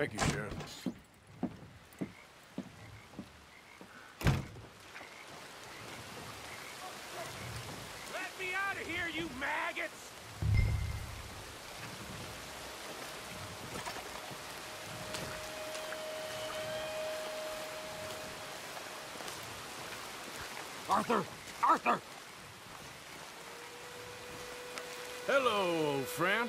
Thank you, Sheriff. Let me out of here, you maggots! Arthur! Arthur! Hello, old friend.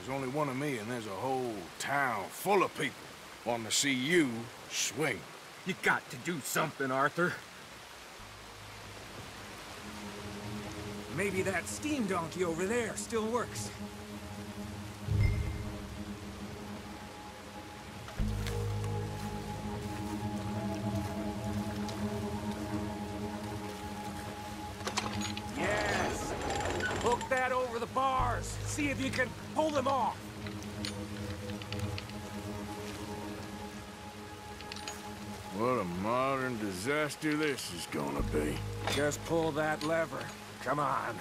There's only one of me, and there's a whole town full of people wanting to see you swing. You got to do something, Arthur. Maybe that steam donkey over there still works. See if you can pull them off. What a modern disaster this is gonna be. Just pull that lever. Come on.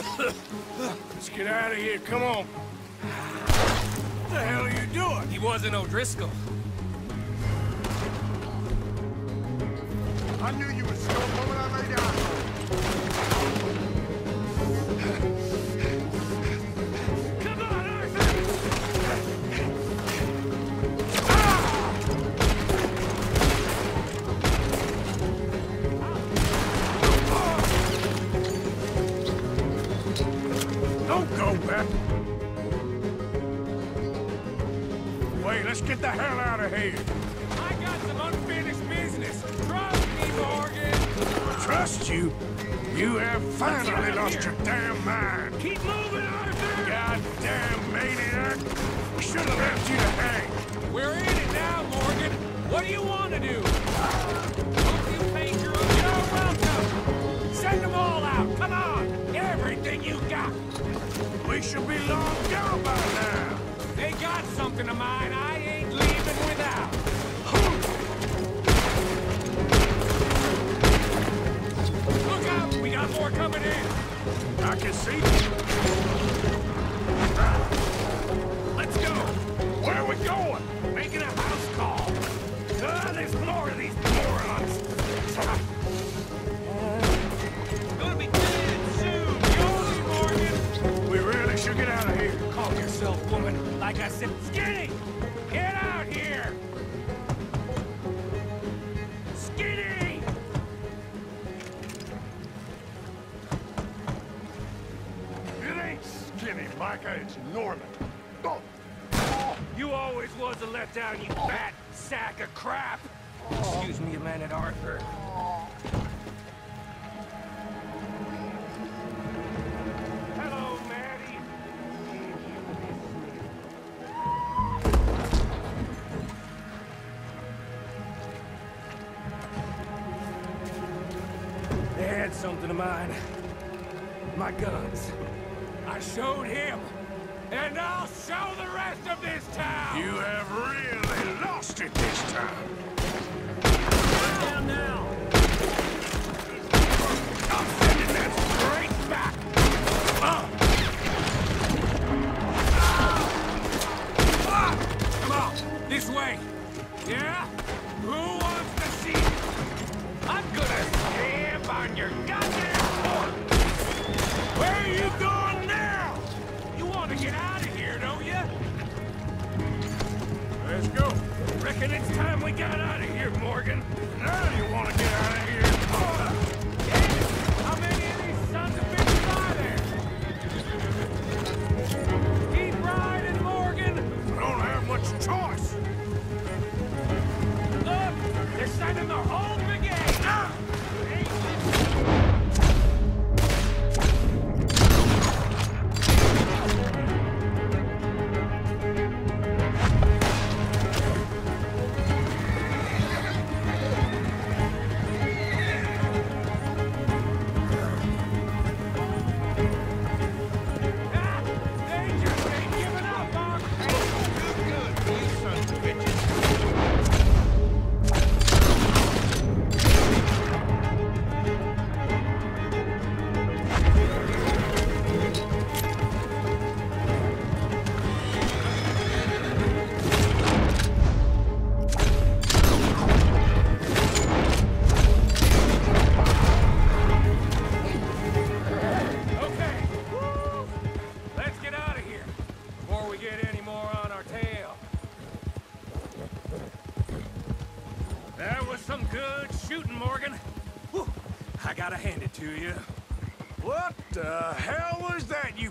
Let's get out of here, come on. What the hell are you doing? He wasn't O'Driscoll. I knew you score the moment I lay down. Here. I got some unfinished business. Trust me, Morgan. Trust you? You have finally lost here. your damn mind. Keep moving, Arthur. Goddamn maniac. We should have left you to hang. We're in it now, Morgan. What do you want to do? Hope you paid your own. You're welcome. Send them all out. Come on. Everything you got. We should be long gone by now. They got something of mine I ain't leaving without. Got coming in. I can see. Let's go. Where are we going? Making a house call. Ah, there's more of these morons. Gonna be dead soon. Go, Morgan. We really should get out of here. Calm yourself, woman. Like I said, Skinny! It's Norman. Oh. You always was a letdown, you fat sack of crap! Excuse me a minute, Arthur. Hello, Maddie. They had something of mine. My guns. I showed him this town! You have really lost it this time. down now! I'm sending that straight back. Uh. Ah! Come on, this way! Yeah? Who wants to see? I'm gonna stamp on your goddamn! Where are you going Reckon it's time we got out of here, Morgan. Now you want to get out of here.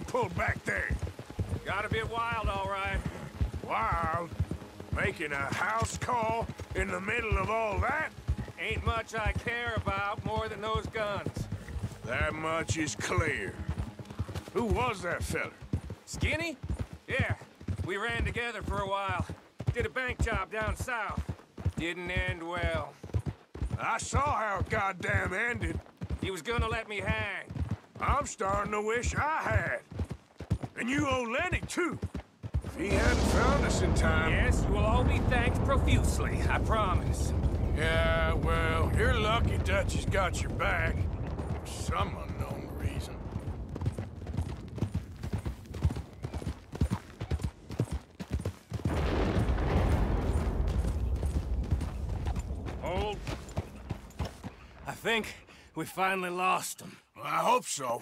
Pulled back there? Got a bit wild, all right. Wild. Making a house call in the middle of all that? Ain't much I care about more than those guns. That much is clear. Who was that feller? Skinny? Yeah, we ran together for a while. Did a bank job down south. Didn't end well. I saw how it goddamn ended. He was gonna let me hang. I'm starting to wish I had. And you owe Lenny, too. If he hadn't found us in time... Yes, you will all be thanked profusely, I promise. Yeah, well, you're lucky Dutch has got your back. For some unknown reason. Hold. I think we finally lost him. Well, I hope so.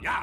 Yeah.